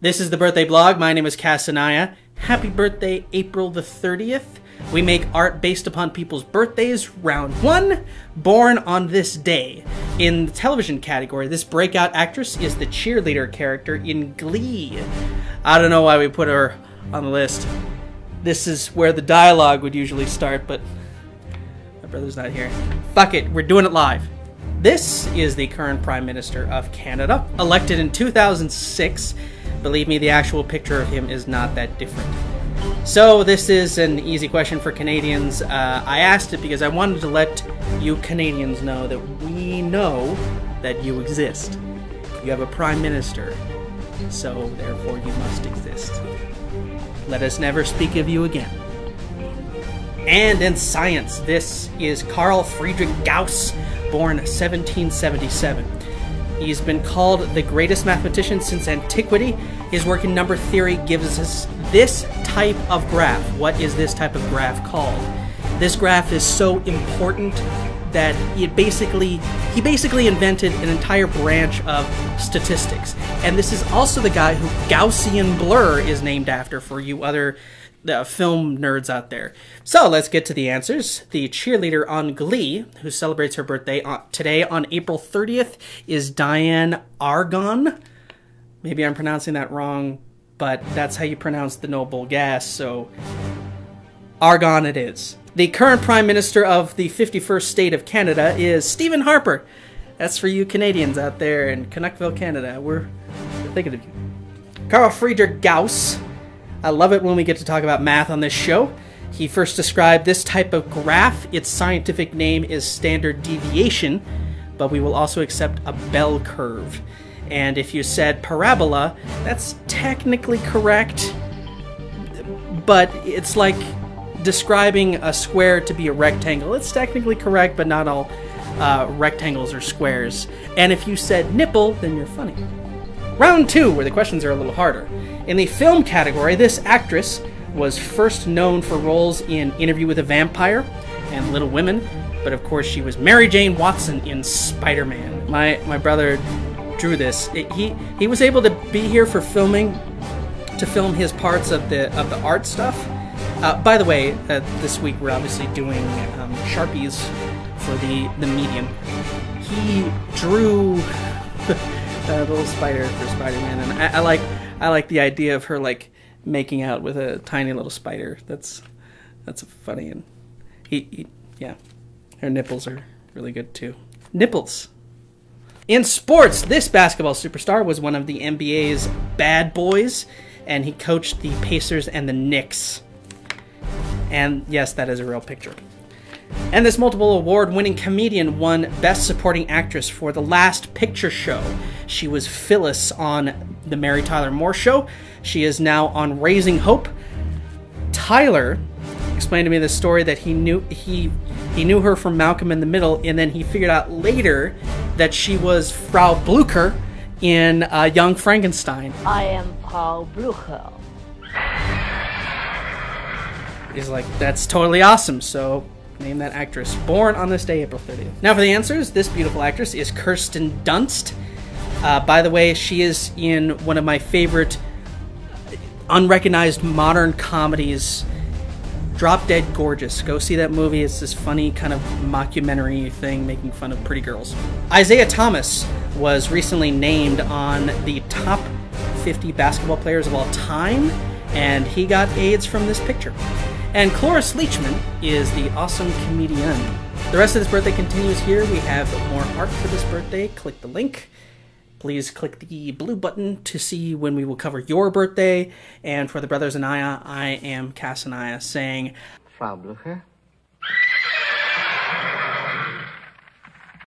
This is the birthday blog. My name is Cass Anaya. Happy birthday, April the 30th. We make art based upon people's birthdays. Round one, born on this day. In the television category, this breakout actress is the cheerleader character in Glee. I don't know why we put her on the list. This is where the dialogue would usually start, but my brother's not here. Fuck it, we're doing it live. This is the current Prime Minister of Canada, elected in 2006. Believe me, the actual picture of him is not that different. So, this is an easy question for Canadians. Uh, I asked it because I wanted to let you Canadians know that we know that you exist. You have a Prime Minister, so therefore you must exist. Let us never speak of you again. And in science, this is Carl Friedrich Gauss, born 1777. He's been called the greatest mathematician since antiquity. His work in number theory gives us this type of graph. What is this type of graph called? This graph is so important that it basically he basically invented an entire branch of statistics. And this is also the guy who Gaussian blur is named after for you other uh, film nerds out there. So let's get to the answers. The cheerleader on Glee, who celebrates her birthday on, today on April 30th, is Dianna Argon. Maybe I'm pronouncing that wrong, but that's how you pronounce the noble gas, so Argon it is. The current Prime Minister of the 51st state of Canada is Stephen Harper. That's for you Canadians out there in Canuckville, Canada. We're, we're thinking of you. Carl Friedrich Gauss. I love it when we get to talk about math on this show. He first described this type of graph. Its scientific name is standard deviation, but we will also accept a bell curve. And if you said parabola, that's technically correct, but it's like describing a square to be a rectangle. It's technically correct, but not all uh, rectangles are squares. And if you said nipple, then you're funny. Round two, where the questions are a little harder. In the film category, this actress was first known for roles in Interview with a Vampire and Little Women, but of course she was Mary Jane Watson in Spider-Man. My my brother drew this. It, he he was able to be here for filming, to film his parts of the of the art stuff. Uh, by the way, uh, this week we're obviously doing um, sharpies for the the medium. He drew a little spider for Spider-Man, and I, I like I like the idea of her like making out with a tiny little spider. That's that's funny, and he, he yeah, her nipples are really good too. Nipples. In sports, this basketball superstar was one of the NBA's bad boys, and he coached the Pacers and the Knicks. And yes, that is a real picture. And this multiple award winning comedian won Best Supporting Actress for The Last Picture Show. She was Phyllis on The Mary Tyler Moore Show. She is now on Raising Hope. Tyler explained to me the story that he knew he he knew her from Malcolm in the Middle, and then he figured out later that she was Frau Blucher in uh, Young Frankenstein. I am Frau Blucher. He's like, that's totally awesome. So name that actress. Born on this day, April 30th. Now for the answers. This beautiful actress is Kirsten Dunst. Uh, by the way, she is in one of my favorite unrecognized modern comedies, Drop Dead Gorgeous. Go see that movie. It's this funny kind of mockumentary thing making fun of pretty girls. Isiah Thomas was recently named on the top 50 basketball players of all time, and he got AIDS from this picture. And Cloris Leachman is the awesome comedian. The rest of this birthday continues here. We have more art for this birthday. Click the link. Please click the blue button to see when we will cover your birthday. And for the brothers Anaya, I am Cass Anaya saying, Frau Blucher.